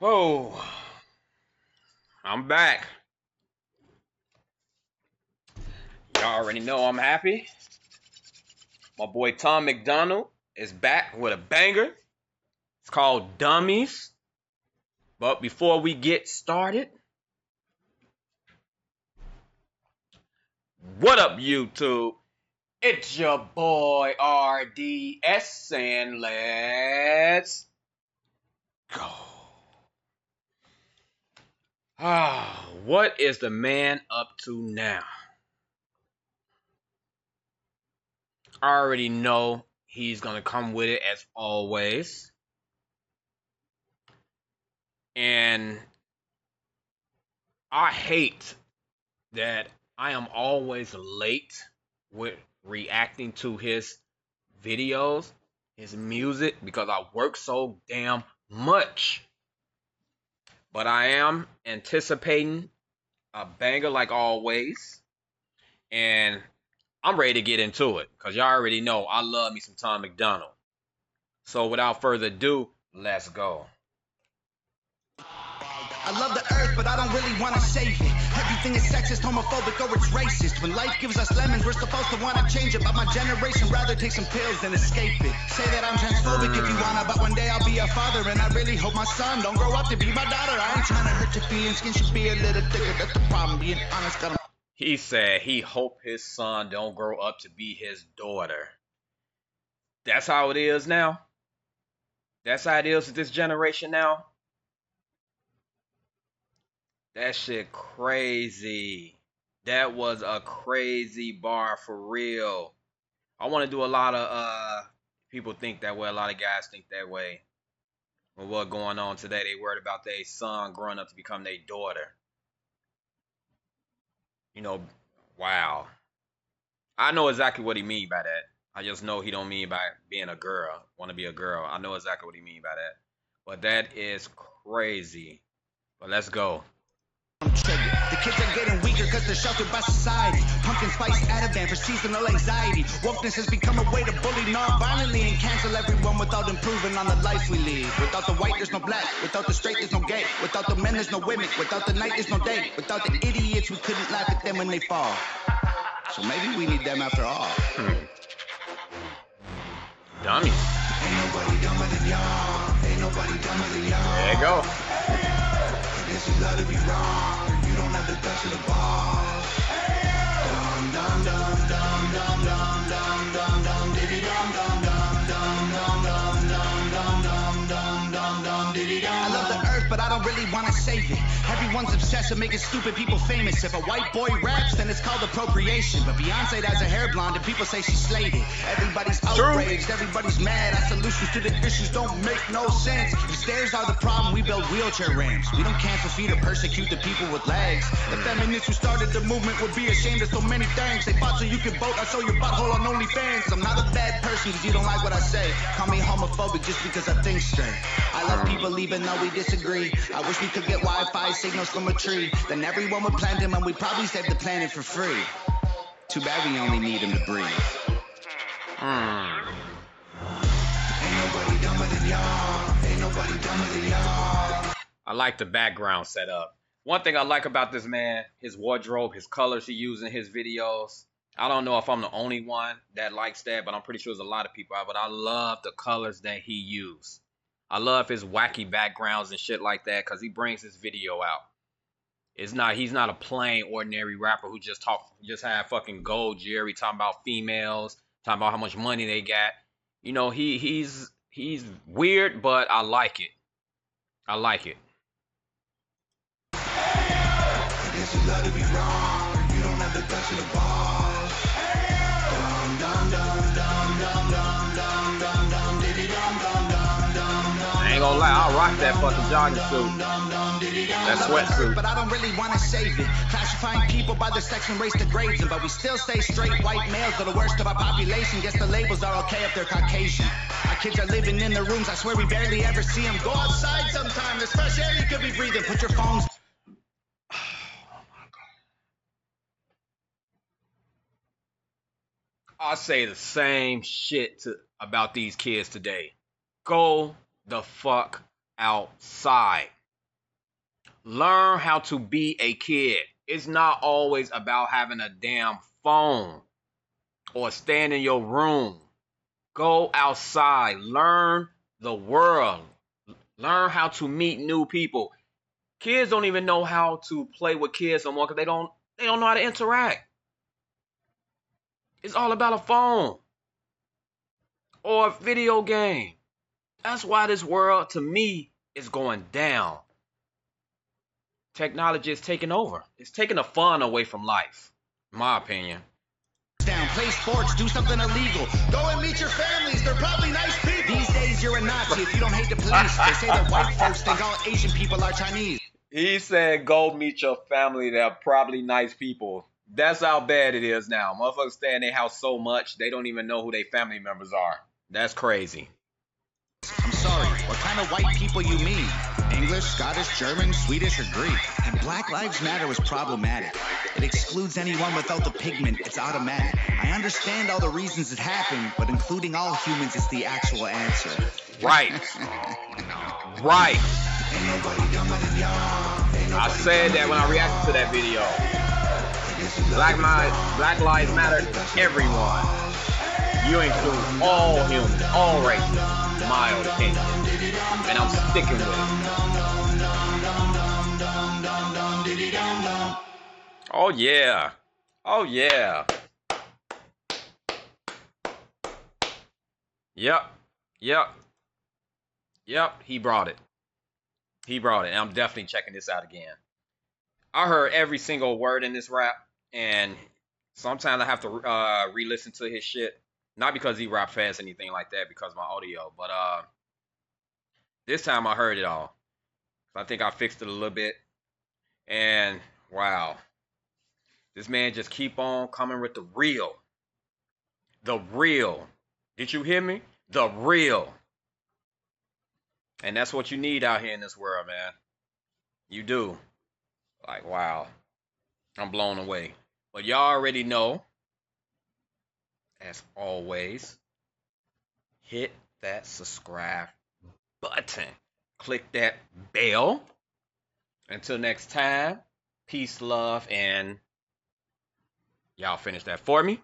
Oh, I'm back. Y'all already know I'm happy. My boy Tom MacDonald is back with a banger. It's called Dummies. But before we get started, what up, YouTube? It's your boy RDS, and let's go. Ah, what is the man up to now? I already know he's gonna come with it as always. And I hate that I am always late with reacting to his videos, his music, because I work so damn much. But I am anticipating a banger like always. And I'm ready to get into it because y'all already know I love me some Tom MacDonald. So without further ado, let's go. I love the but I don't really want to save it. Everything is sexist, homophobic, or it's racist. When life gives us lemons, we're supposed to want to change it. But my generation rather take some pills than escape it. Say that I'm transphobic if you wanna, but one day I'll be a father. And I really hope my son don't grow up to be my daughter. I ain't trying to hurt your feelings, skin should be a little thicker. That's the problem, being honest, got He said he hope his son don't grow up to be his daughter. That's how it is now. That's how it is with this generation now. That shit crazy. That was a crazy bar for real. I want to do a lot of uh people think that way. A lot of guys think that way. With what going on today, they worried about their son growing up to become their daughter. You know, wow. I know exactly what he mean by that. I just know he don't mean by being a girl, want to be a girl. I know exactly what he mean by that. But that is crazy. But let's go. The kids are getting weaker because they're sheltered by society. Pumpkin spice Ativan for seasonal anxiety. Wokeness has become a way to bully non-violently and cancel everyone without improving on the life we lead. Without the white, there's no black. Without the straight, there's no gay. Without the men, there's no women. Without the night, there's no day. Without the idiots, we couldn't laugh at them when they fall. So maybe we need them after all. Hmm. Dummy. Ain't nobody dumber than y'all. Ain't nobody dumber than y'all. There you go. I guess you love to be wrong the best of the ball. I don't really want to save it. Everyone's obsessed with making stupid people famous. If a white boy raps, then it's called appropriation. But Beyonce has a hair blonde, and people say she slayed it. Everybody's outraged, everybody's mad. Our solutions to the issues don't make no sense. If stairs are the problem, we build wheelchair ramps. We don't cancel feet or persecute the people with legs. The feminists who started the movement would be ashamed of so many things. They fought so you could vote. I show your butthole on OnlyFans. I'm not a bad person because you don't like what I say. Call me homophobic just because I think straight. I love people even though we disagree. I wish we could get Wi-Fi signals from a tree. Then everyone would plant them and we'd probably save the planet for free. Too bad we only need him to breathe. Hmm. Ain't nobody dumber than y'all. Ain't nobody dumber than y'all. I like the background setup. One thing I like about this man, his wardrobe, his colors he uses in his videos. I don't know if I'm the only one that likes that, but I'm pretty sure there's a lot of people out. But I love the colors that he used. I love his wacky backgrounds and shit like that because he brings his video out. It's not he's not a plain ordinary rapper who just talk just have fucking gold Jerry talking about females, talking about how much money they got. You know, he he's he's weird, but I like it. I like it. Ain't gonna lie, I'll rock that fucking jogging suit. That sweatsuit. But I don't really want to save it. Classifying people by their sex and race degrades them. But we still stay straight white males are the worst of our population. Guess the labels are okay if they're Caucasian. Our kids are living in their rooms. I swear we barely ever see them. Go outside sometime. There's fresh air you could be breathing. Put your phones I say the same shit to, about these kids today. Go the fuck outside. Learn how to be a kid. It's not always about having a damn phone or staying in your room. Go outside. Learn the world. Learn how to meet new people. Kids don't even know how to play with kids no more because they don't they don't know how to interact. It's all about a phone or a video game. That's why this world, to me, is going down. Technology is taking over. It's taking the fun away from life, in my opinion. Down, play sports, do something illegal. Go and meet your families. They're probably nice people. These days, you're a Nazi if you don't hate the police. They say that white folks think all Asian people are Chinese. He said, "Go meet your family. They're probably nice people." That's how bad it is now. Motherfuckers stay in their house so much they don't even know who their family members are. That's crazy. What kind of white people you mean? English, Scottish, German, Swedish, or Greek? And Black Lives Matter was problematic. It excludes anyone without the pigment. It's automatic. I understand all the reasons it happened, but including all humans is the actual answer. Right. right. I said that when I reacted to that video. Black, Black Lives Matter to everyone. You include all humans, all races, own opinion. And I'm sticking with it. Oh yeah. Oh yeah. Yep. Yep. Yep, he brought it. He brought it. And I'm definitely checking this out again. I heard every single word in this rap, and sometimes I have to uh, re-listen to his shit. Not because he rap fast anything like that, because my audio, but uh, this time I heard it all. I think I fixed it a little bit, and wow, this man just keep on coming with the real, the real. Did you hear me? The real. And that's what you need out here in this world, man. You do. Like, wow. I'm blown away. But y'all already know, as always, hit that subscribe button. Click that bell. Until next time, peace, love, and y'all finish that for me.